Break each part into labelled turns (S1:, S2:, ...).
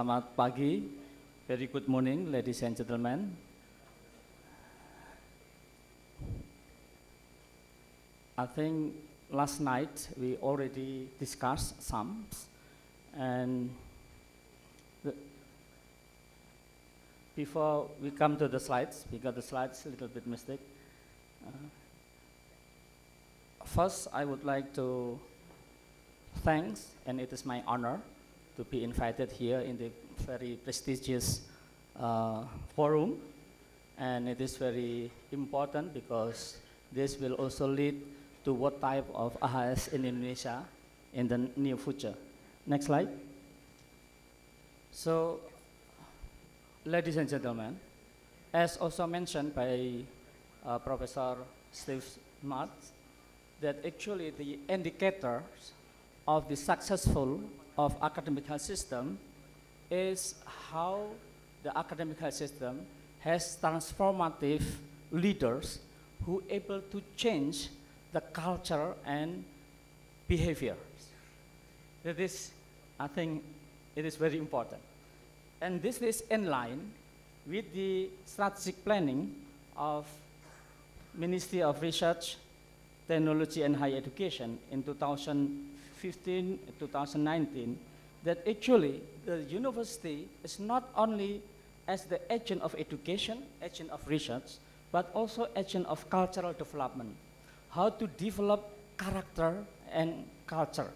S1: Selamat pagi, very good morning ladies and gentlemen. I think last night we already discussed some and before we come to the slides, because the slides a little bit mistake. Uh, first, I would like to thanks, and it is my honor to be invited here in the very prestigious uh, forum. And it is very important because this will also lead to what type of AHS in Indonesia in the near future. Next slide. So, ladies and gentlemen, as also mentioned by uh, Professor Steve Smart, that actually the indicators of the successful of academic system is how the academic system has transformative leaders who able to change the culture and behavior. That is, I think, it is very important. And this is in line with the strategic planning of Ministry of Research, Technology and Higher Education in 2015, 2019, that actually the university is not only as the agent of education, agent of research, but also agent of cultural development. How to develop character and culture.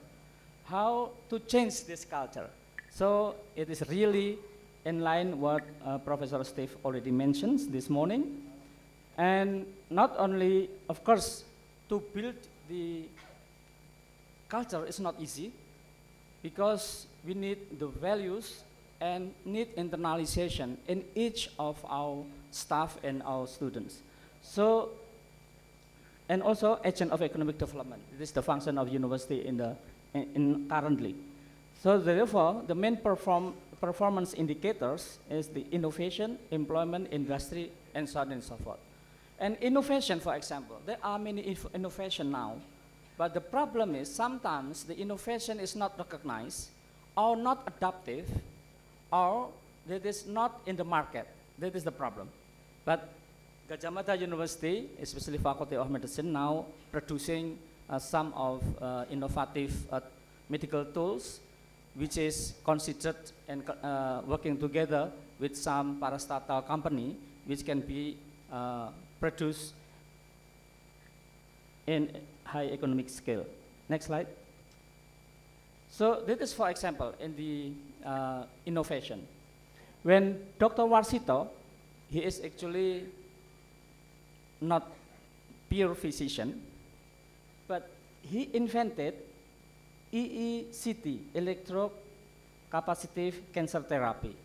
S1: How to change this culture. So it is really in line what uh, Professor Steve already mentions this morning. And not only, of course, to build the culture is not easy because we need the values and need internalization in each of our staff and our students. So, and also agent of economic development. This is the function of university in the in, in currently. So therefore, the main perform, performance indicators is the innovation, employment, industry, and so on and so forth. And innovation, for example, there are many innovation now, but the problem is sometimes the innovation is not recognized or not adaptive or that is not in the market. That is the problem. But Gadjah Mada University, especially Faculty of Medicine, now producing uh, some of uh, innovative uh, medical tools, which is considered and uh, working together with some parastatal company, which can be uh, produced in high economic scale. Next slide. So this is, for example, in the uh, innovation. When Dr. Warsito, he is actually not pure physician, but he invented ECCT, electrocapacitive cancer therapy.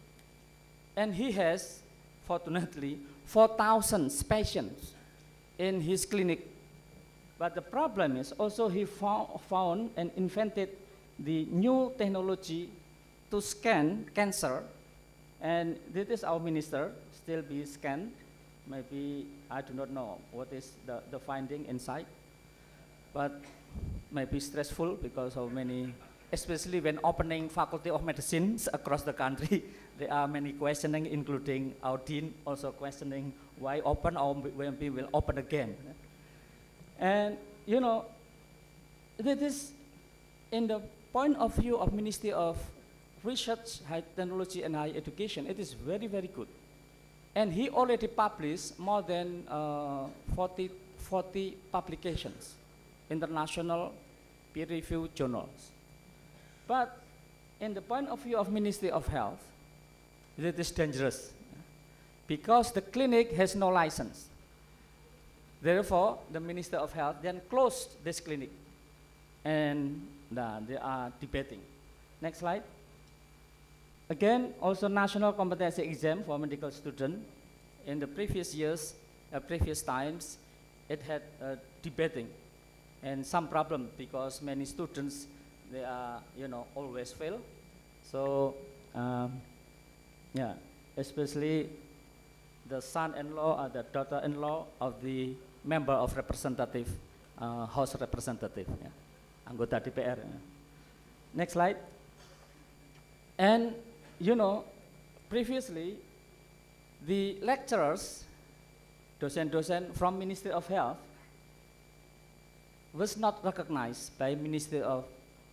S1: And he has, fortunately, 4,000 patients in his clinic. But the problem is also he found and invented the new technology to scan cancer. And this is our minister, still be scanned. Maybe I do not know what is the, the finding inside. But maybe stressful because of many, especially when opening faculty of medicine across the country, there are many questioning, including our dean also questioning why open or when we will open again. And you know, this is in the point of view of Ministry of Research, High Technology and High Education, it is very, very good. And he already published more than uh, 40, 40 publications international peer-reviewed journals. But in the point of view of Ministry of Health, it is dangerous because the clinic has no license. Therefore, the Minister of Health then closed this clinic and uh, they are debating. Next slide. Again, also national competency exam for medical student. In the previous years, uh, previous times, it had uh, debating and some problem because many students they are you know always fail so um, yeah especially the son-in-law or the daughter-in-law of the member of representative uh, house representative yeah. anggota DPR. Next slide. And you know, previously, the lecturers, dosen-dosen from Ministry of Health, was not recognized by Ministry of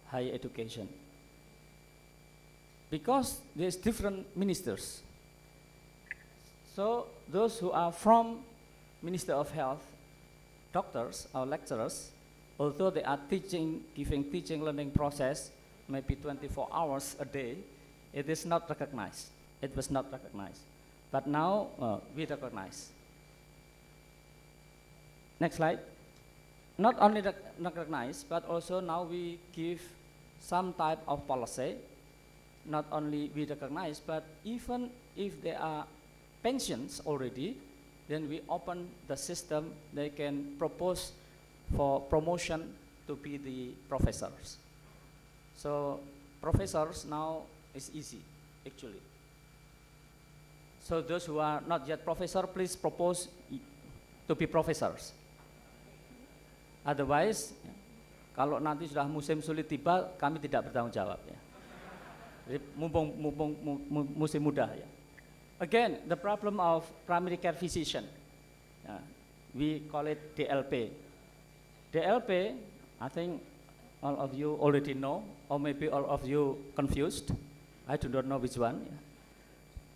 S1: Higher Education. Because there's different ministers. So those who are from Ministry of Health, doctors or lecturers, although they are teaching, giving teaching learning process, maybe 24 hours a day, it is not recognized. It was not recognized. But now uh, we recognize. Next slide. Not only rec recognize, but also now we give some type of policy. Not only we recognize, but even if there are pensions already, then we open the system, they can propose for promotion to be the professors. So professors now is easy, actually. So those who are not yet professor, please propose to be professors. Otherwise, kalau nanti sudah musim sulit tiba, kami tidak bertanggung jawab ya. Mumpung, mumpung musim mudah ya. Again, the problem of primary care physician. Uh, we call it DLP. DLP, I think all of you already know, or maybe all of you confused. I do not know which one.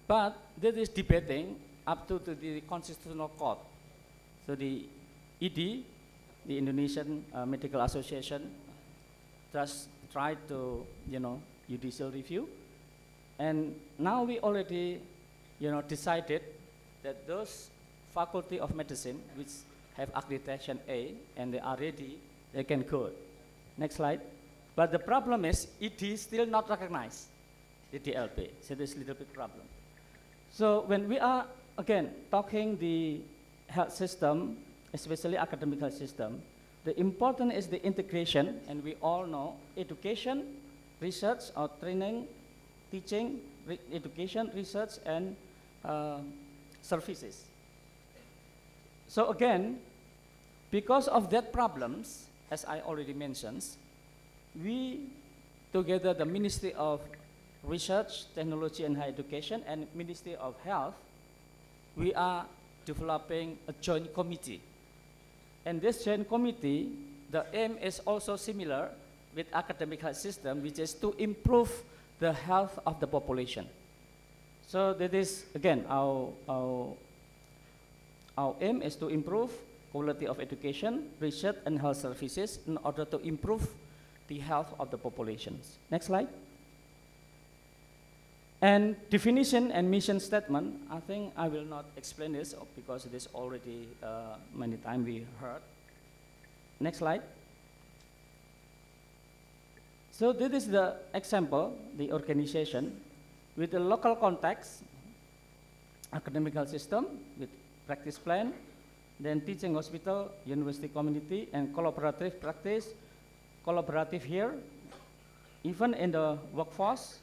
S1: But this is debating up to, to the Constitutional Court. So the IDI, the Indonesian uh, Medical Association, just tried to, you know, judicial review. And now we already, you know, decided that those faculty of medicine which have accreditation A and they are ready, they can go. Next slide. But the problem is it is still not recognized the DLP. So there's a little bit problem. So when we are, again, talking the health system, especially academic health system, the important is the integration, and we all know education, research or training, teaching, re education, research, and uh, services. So again, because of that problems, as I already mentioned, we, together the Ministry of Research, Technology and Higher Education and Ministry of Health, we are developing a joint committee. And this joint committee, the aim is also similar with academic health system, which is to improve the health of the population. So that is, again, our, our, our aim is to improve quality of education, research, and health services in order to improve the health of the populations. Next slide. And definition and mission statement, I think I will not explain this because it is already uh, many times we heard. Next slide. So this is the example, the organization with the local context, academical system with practice plan, then teaching hospital, university community, and collaborative practice, collaborative here, even in the workforce,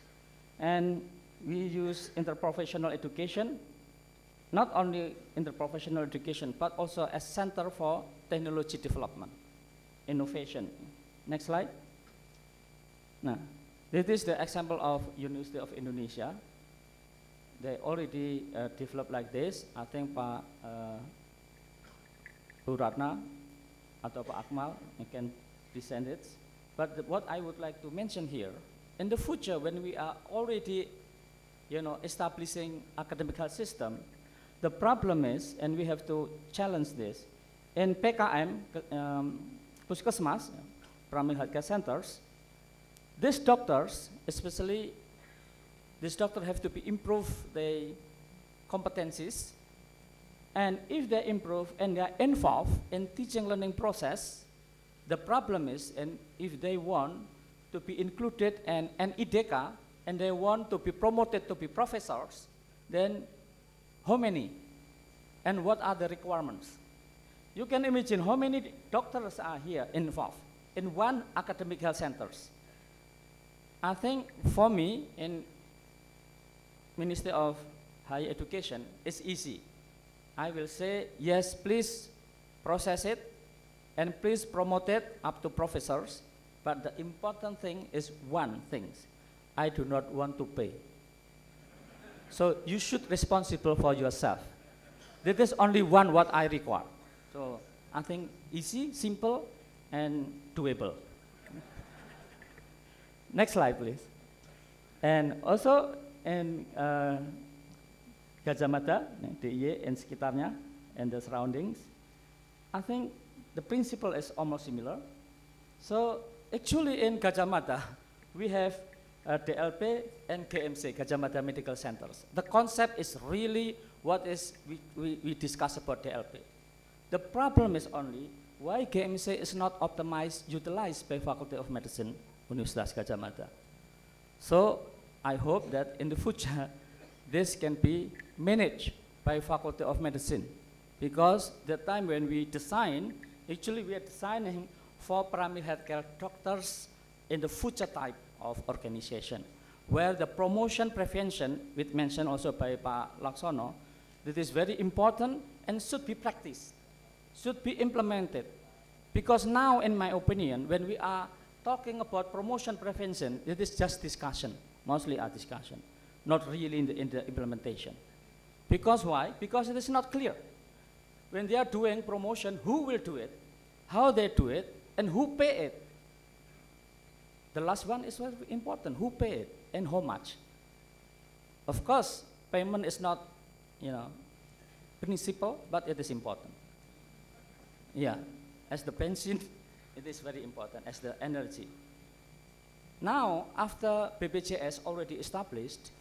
S1: and we use interprofessional education, not only interprofessional education, but also as center for technology development, innovation. Next slide. Now, this is the example of University of Indonesia. They already uh, developed like this. I think Pak uh, Ratna atau Pak Akmal can present it. But the, what I would like to mention here, in the future when we are already you know, establishing academic health system, the problem is, and we have to challenge this, in PKM, um, Puskesmas, primary healthcare centers, these doctors, especially these doctors have to be improve their competencies, and if they improve and they are involved in teaching learning process, the problem is, and if they want to be included in an IDECA, and they want to be promoted to be professors, then how many? And what are the requirements? You can imagine how many doctors are here involved in one academic health centers. I think for me, in Ministry of Higher Education, it's easy. I will say, yes, please process it, and please promote it up to professors, But the important thing is one thing. I do not want to pay. So you should responsible for yourself. This is only one what I require. So I think easy, simple, and doable. Next slide, please. And also in uh, Gajah and sekitarnya, and the surroundings, I think the principle is almost similar. So actually in Gadjah Mada, we have uh, DLP and GMC, Gadjah Mada Medical Centers. The concept is really what is we, we, we discuss about DLP. The problem is only why GMC is not optimized, utilized by Faculty of Medicine, Universitas Gadjah Mada. So I hope that in the future, this can be managed by Faculty of Medicine. Because the time when we design, actually we are designing for primary healthcare doctors in the future type of organization, where the promotion prevention, which mentioned also by Pak Laksono, that is very important and should be practiced, should be implemented. Because now, in my opinion, when we are talking about promotion prevention, it is just discussion, mostly a discussion, not really in the, in the implementation. Because why? Because it is not clear. When they are doing promotion, who will do it, how they do it, and who pay it. The last one is very important. Who pay it and how much? Of course, payment is not, you know, principle, but it is important. Yeah, as the pension, it is very important as the energy. Now, after BPJS already established,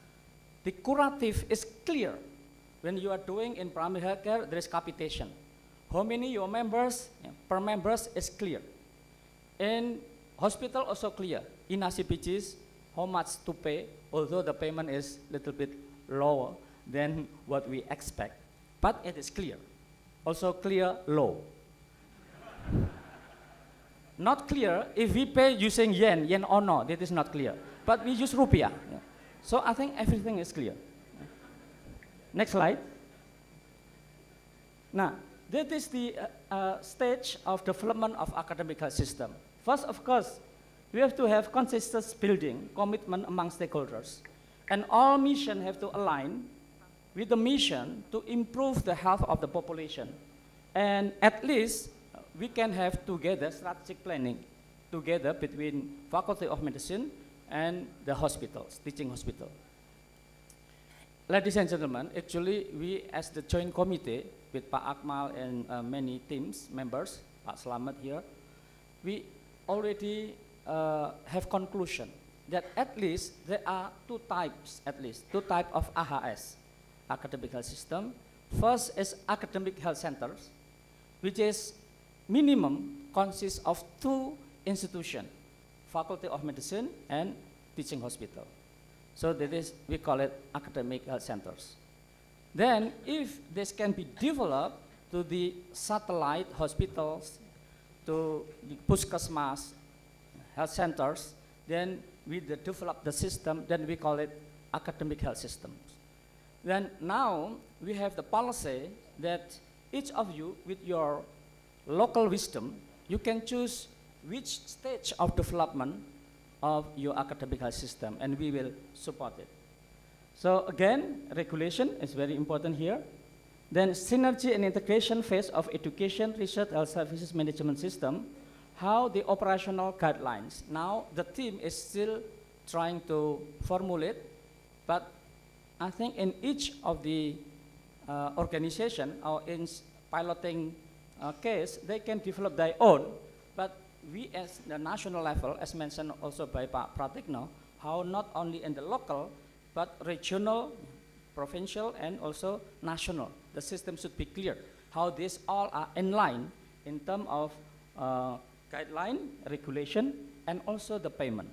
S1: the curative is clear. When you are doing in primary healthcare, there is capitation. How many your members per members is clear. In hospital also clear. INA-CBGs, how much to pay, although the payment is a little bit lower than what we expect. But it is clear. Also clear low. Not clear if we pay using yen, yen or no, that is not clear. But we use rupiah. So I think everything is clear. Next slide. Now, that is the uh, uh, stage of development of academic system. First, of course, we have to have consensus building, commitment among stakeholders. And all mission have to align with the mission to improve the health of the population. And at least we can have together strategic planning together between Faculty of Medicine and the hospitals, teaching hospital. Ladies and gentlemen, actually we as the joint committee with Pak Akmal and uh, many teams, members, Pak Slamet here, we already uh, have conclusion that at least there are two types, at least, two types of AHS, academic health system. First is academic health centers, which is minimum consists of two institutions, Faculty of Medicine and Teaching Hospital. So that is, we call it academic health centers. Then if this can be developed to the satellite hospitals, to the Puskesmas, health centers, then we develop the system, then we call it academic health systems. Then now we have the policy that each of you with your local wisdom, you can choose which stage of development of your academic health system, and we will support it. So again, regulation is very important here. Then synergy and integration phase of education, research, health services management system, how the operational guidelines. Now the team is still trying to formulate, but I think in each of the uh, organization or in piloting uh, case, they can develop their own, but we as the national level, as mentioned also by Pak Pratikno, how not only in the local, but regional, provincial, and also national. The system should be clear, how these all are in line in terms of uh, guideline, regulation, and also the payment.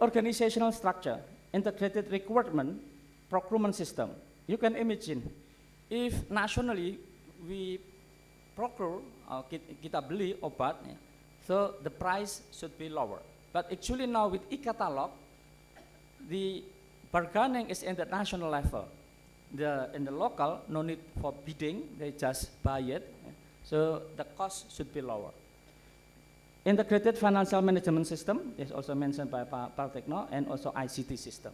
S1: Organizational structure, integrated recruitment, procurement system. You can imagine, if nationally we procure, uh, kita beli obat, ya, so the price should be lower. But actually now with e-catalog, the bargaining is in the national level. The, in the local, no need for bidding, they just buy it. So the cost should be lower. integrated financial management system is also mentioned by Pa- Pratikno, and also ICT system.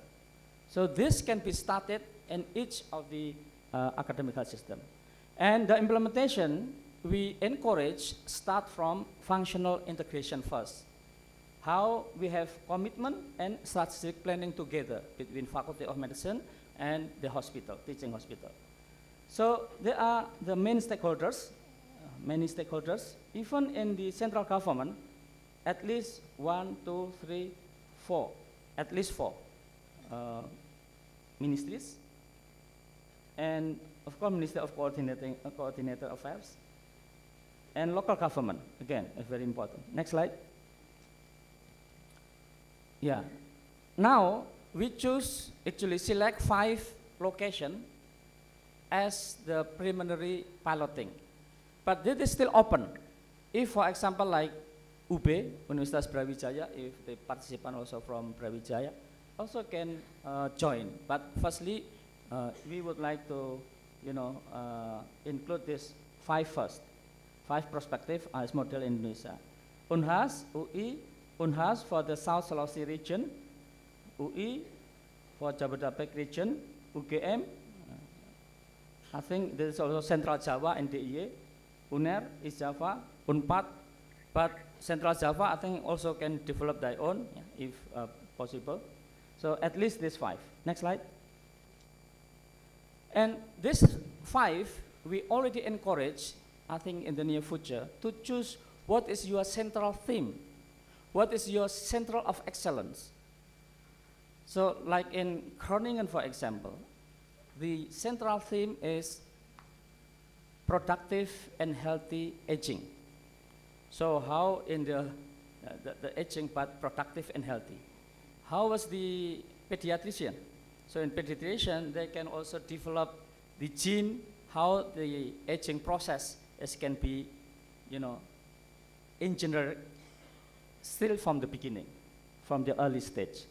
S1: So this can be started in each of the uh, academic system. And the implementation, we encourage start from functional integration first. How we have commitment and strategic planning together between Faculty of Medicine and the hospital, teaching hospital. So there are the main stakeholders, uh, many stakeholders, even in the central government, at least one, two, three, four, at least four uh, ministries, and of course, Minister of Coordinating, uh, Coordinator Affairs, and local government, again, is very important. Next slide. Yeah. Now, we choose, actually select five location as the preliminary piloting. But this is still open. If, for example, like UB, Universitas Brawijaya, if the participant also from Brawijaya, also can uh, join. But firstly, uh, we would like to, you know, uh, include this five first, five perspective as model in Indonesia. Unhas, UI, Unhas for the South Sulawesi region, UI for Jabodetabek region, UGM, I think there is also Central Java and Unair, East Java, UNPAD, but Central Java I think also can develop their own if uh, possible. So at least these five. Next slide. And these five, we already encourage, I think in the near future, to choose what is your central theme, what is your central of excellence. So like in Groningen, for example, the central theme is productive and healthy aging. So how in the, uh, the, the aging part, productive and healthy. How was the pediatrician? So in pediatrician, they can also develop the gene, how the aging process is can be, you know, engineered still from the beginning, from the early stage.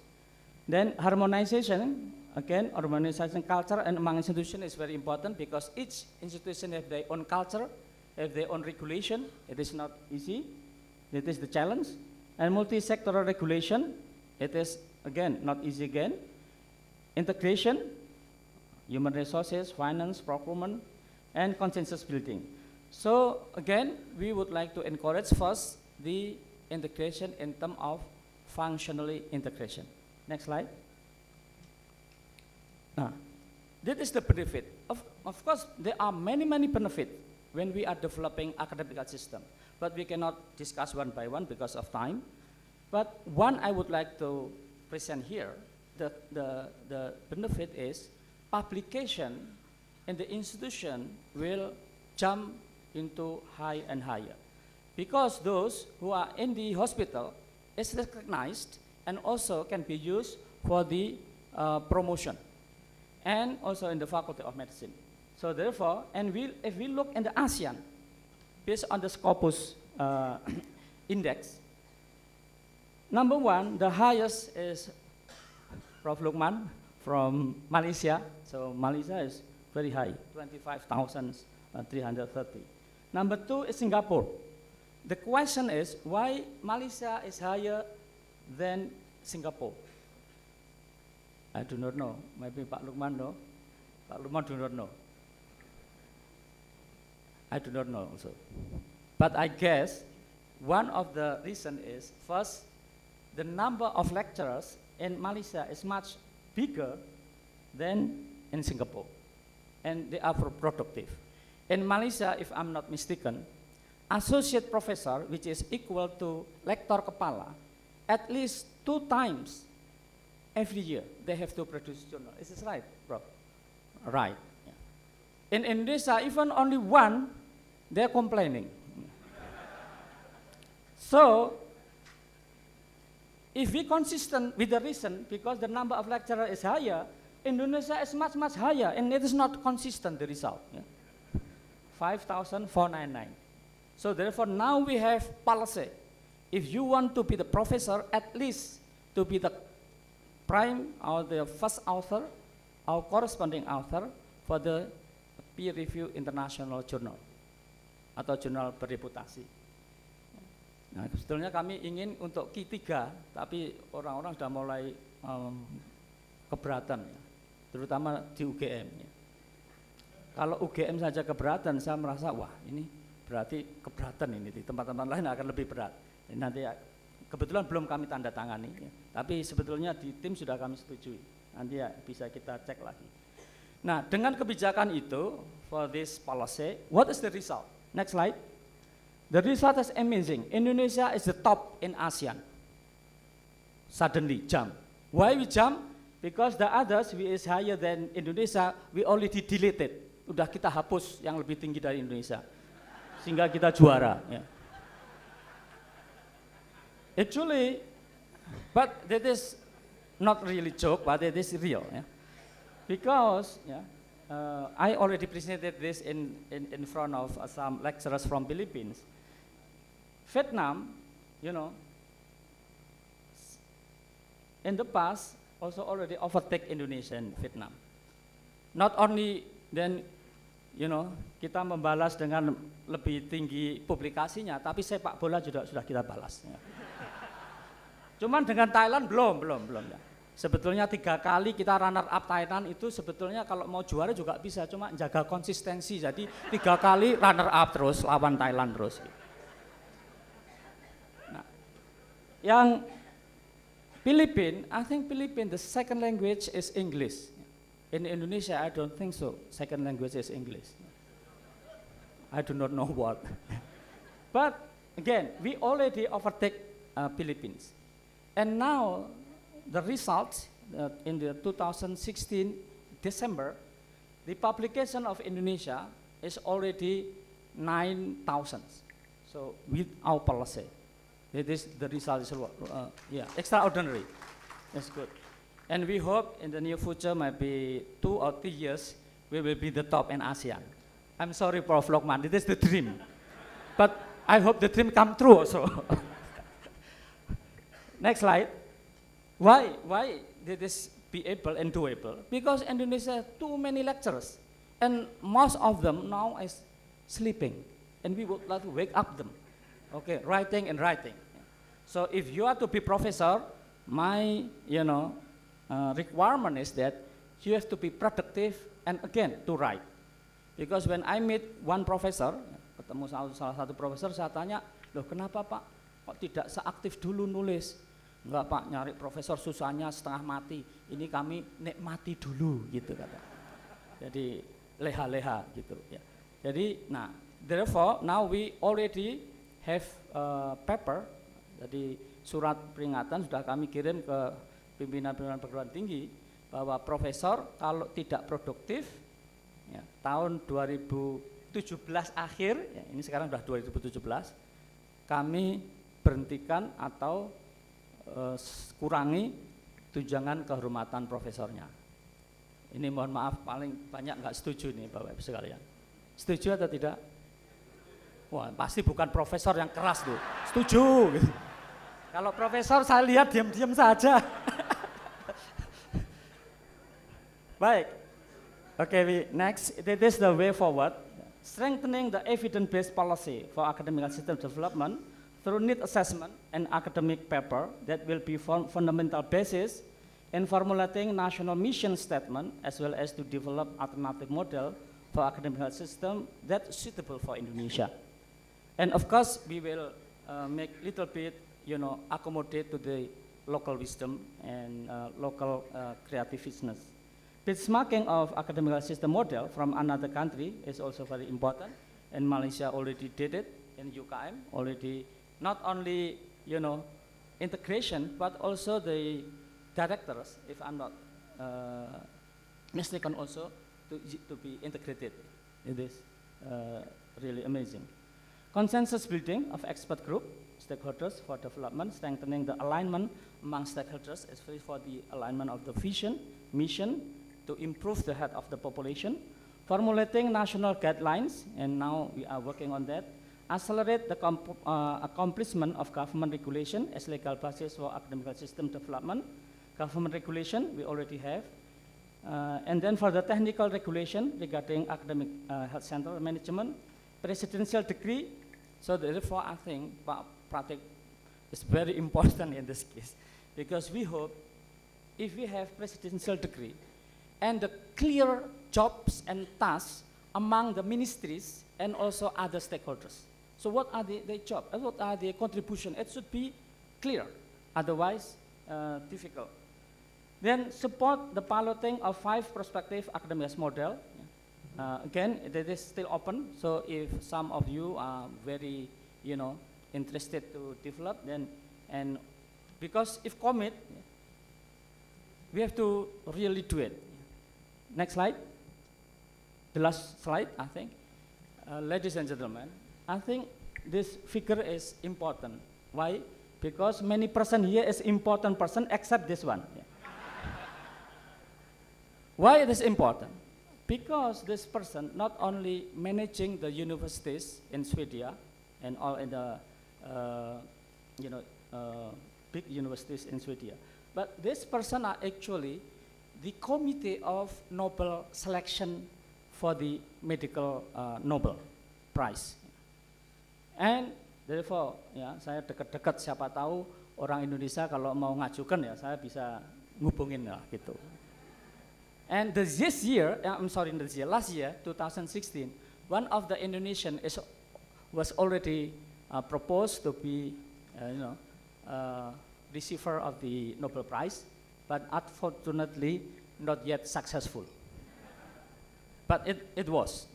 S1: Then harmonization, again, harmonization culture and among institutions is very important because each institution have their own culture, have their own regulation. It is not easy. It is the challenge. And multi-sectoral regulation, it is, again, not easy again. Integration, human resources, finance, procurement, and consensus building. So again, we would like to encourage first the integration in terms of functionally integration. Next slide. Now, this is the benefit. Of, of course, there are many, many benefits when we are developing academic system, but we cannot discuss one by one because of time. But one I would like to present here, the, the, the benefit is publication in the institution will jump into high and higher. Because those who are in the hospital is recognized and also can be used for the uh, promotion and also in the Faculty of Medicine. So therefore, and we, if we look in the ASEAN, based on the Scopus uh, index, number one, the highest is Prof. Lukman from Malaysia. So Malaysia is very high, 25,330. Number two is Singapore. The question is why Malaysia is higher than Singapore? I do not know. Maybe Pak Lukman know. Pak Lukman do not know. I do not know also. But I guess one of the reason is first, the number of lecturers in Malaysia is much bigger than in Singapore. And they are productive. In Malaysia, if I'm not mistaken, associate professor, which is equal to lector kepala, at least two times every year they have to produce journal. Is this right, bro? Right. In Indonesia, even only one, they're complaining. so, if we consistent with the reason, because the number of lecturer is higher, Indonesia is much, much higher, and it is not consistent, the result. Yeah. 5,499. So therefore, now we have policy. If you want to be the professor, at least to be the prime or the first author or corresponding author for the peer review international journal atau jurnal bereputasi. Nah, sebetulnya kami ingin untuk Q3, tapi orang-orang sudah mulai um, keberatan, ya. terutama di UGM. Ya. Kalau UGM saja keberatan, saya merasa wah ini berarti keberatan ini di tempat-tempat lain akan lebih berat. Nanti ya, kebetulan belum kami tanda tangani, ya. tapi sebetulnya di tim sudah kami setujui. Nanti ya bisa kita cek lagi. Nah, dengan kebijakan itu for this policy, what is the result? Next slide. The result is amazing. Indonesia is the top in ASEAN. Suddenly jump. Why we jump? Because the others we is higher than Indonesia, we already deleted. Udah kita hapus yang lebih tinggi dari Indonesia. Sehingga kita juara. Yeah. Actually, but that is not really joke, but it is real. Yeah. Because yeah, uh, I already presented this in, in, in front of uh, some lecturers from Philippines. Vietnam, you know, in the past also already overtake Indonesia and Vietnam. Not only then, you know, kita membalas dengan lebih tinggi publikasinya, tapi sepak bola juga sudah kita balas. Ya. Cuman dengan Thailand belum, belum, belum ya. Sebetulnya tiga kali kita runner up Thailand itu sebetulnya kalau mau juara juga bisa, cuma jaga konsistensi. Jadi tiga kali runner up terus lawan Thailand terus. Gitu. Yang Philippine, I think Philippine, the second language is English. In Indonesia, I don't think so. Second language is English. I do not know what. but again, we already overtake uh, Philippines. And now, the results uh, in the 2016 December, the publication of Indonesia is already 9,000. So with our policy. It is the result is uh, yeah extraordinary. That's good. And we hope in the near future, maybe two or three years, we will be the top in ASEAN. I'm sorry, Prof. Lokman, is the dream. but I hope the dream come true also. Next slide. Why, why did this be able and doable? Because Indonesia too many lecturers. And most of them now is sleeping. And we would like to wake up them. Okay, writing and writing. So if you are to be professor, my you know uh, requirement is that you have to be productive and again to write. Because when I meet one professor, ketemu salah, satu profesor, saya tanya, loh kenapa pak kok tidak seaktif dulu nulis? Enggak pak, nyari profesor susahnya setengah mati. Ini kami nikmati dulu gitu kata. Jadi leha-leha gitu ya. Jadi nah, therefore now we already have a paper, jadi surat peringatan sudah kami kirim ke pimpinan-pimpinan perguruan tinggi bahwa profesor kalau tidak produktif ya, tahun 2017 akhir, ya, ini sekarang sudah 2017, kami berhentikan atau uh, kurangi tunjangan kehormatan profesornya. Ini mohon maaf paling banyak nggak setuju nih Bapak Ibu sekalian. Setuju atau tidak? Wah, pasti bukan profesor yang keras tuh. Setuju. Gitu. Kalau profesor saya lihat diam-diam saja. Baik. Okay, we, next, this is the way forward. Strengthening the evidence-based policy for academic system development through need assessment and academic paper that will be fundamental basis in formulating national mission statement as well as to develop alternative model for academic system that's suitable for Indonesia. And of course, we will uh, make little bit, you know, accommodate to the local wisdom and uh, local uh, creativeness. Benchmarking of academic system model from another country is also very important, and Malaysia already did it in UKM already. Not only, you know, integration, but also the directors, if I'm not uh, mistaken, also to, to be integrated. It is uh, really amazing. Consensus building of expert group, stakeholders for development, strengthening the alignment among stakeholders, especially for the alignment of the vision, mission, to improve the health of the population, formulating national guidelines, and now we are working on that, accelerate the uh, accomplishment of government regulation as legal basis for academic system development. Government regulation, we already have. Uh, and then for the technical regulation regarding academic uh, health center management, presidential decree So therefore, I think Pratik is very important in this case because we hope if we have presidential decree and the clear jobs and tasks among the ministries and also other stakeholders. So what are the, the job? and What are the contribution? It should be clear. Otherwise, uh, difficult. Then support the piloting of five prospective academic model. Uh, again, that is still open. So if some of you are very, you know, interested to develop, then and because if commit, we have to really do it. Next slide. The last slide, I think. Uh, ladies and gentlemen, I think this figure is important. Why? Because many person here is important person except this one. Yeah. Why it is important? Because this person not only managing the universities in Sweden and all in the, uh, you know, uh, big universities in Sweden, but this person are actually the committee of Nobel selection for the medical uh, Nobel Prize. And therefore, ya saya dekat-dekat siapa tahu orang Indonesia kalau mau ngajukan ya saya bisa ngubungin lah gitu. And the, this year, I'm sorry, this year, last year, 2016, one of the Indonesian is, was already uh, proposed to be, uh, you know, uh, receiver of the Nobel Prize, but unfortunately not yet successful. But it, it was.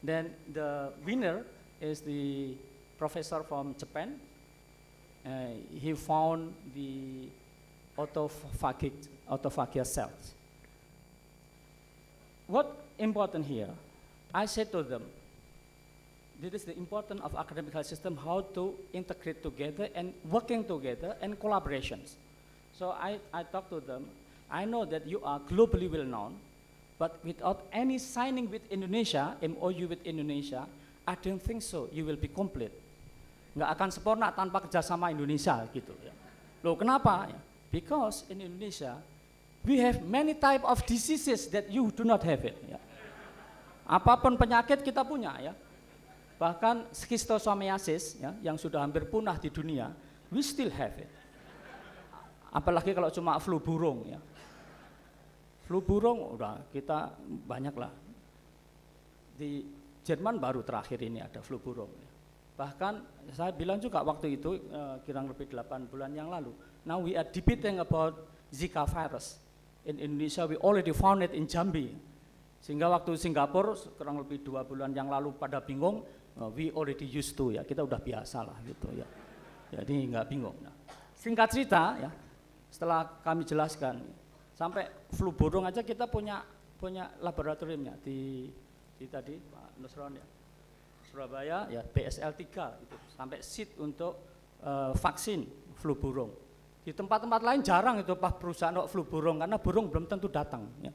S1: Then the winner is the professor from Japan. Uh, he found the autophagic, autophagia cells. What important here? I said to them, this is the importance of academic health system, how to integrate together and working together and collaborations. So I, I talked to them, I know that you are globally well known, but without any signing with Indonesia, MOU with Indonesia, I don't think so, you will be complete. Nggak akan sempurna tanpa kerjasama Indonesia gitu ya. Loh kenapa? Because in Indonesia, we have many type of diseases that you do not have it. Ya. Apa pun penyakit kita punya ya. Bahkan schistosomiasis ya, yang sudah hampir punah di dunia, we still have it. Apalagi kalau cuma flu burung ya. Flu burung udah kita banyak lah. Di Jerman baru terakhir ini ada flu burung. ya. Bahkan saya bilang juga waktu itu kurang lebih 8 bulan yang lalu. Now we are debating about Zika virus. In Indonesia we already found it in Jambi. Sehingga waktu Singapura kurang lebih dua bulan yang lalu pada bingung, eh, we already used to ya, kita udah biasa lah gitu ya. Jadi nggak bingung. Nah, singkat cerita ya, setelah kami jelaskan, sampai flu burung aja kita punya punya laboratoriumnya di di tadi Pak Nusron ya. Surabaya ya BSL 3 itu sampai seat untuk eh, vaksin flu burung. Di tempat-tempat lain jarang itu Pak perusahaan flu burung karena burung belum tentu datang ya.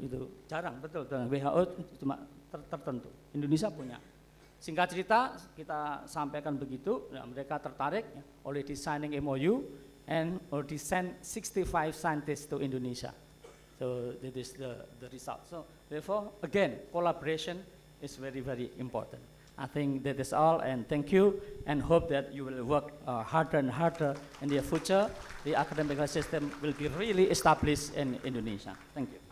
S1: Itu jarang betul, betul. WHO cuma ter- tertentu. Indonesia punya. Singkat cerita kita sampaikan begitu, ya, mereka tertarik ya, already signing MOU and already send 65 scientists to Indonesia. So that is the, the result. So therefore, again, collaboration is very, very important. I think that is all, and thank you, and hope that you will work uh, harder and harder in the future. The academic system will be really established in Indonesia. Thank you.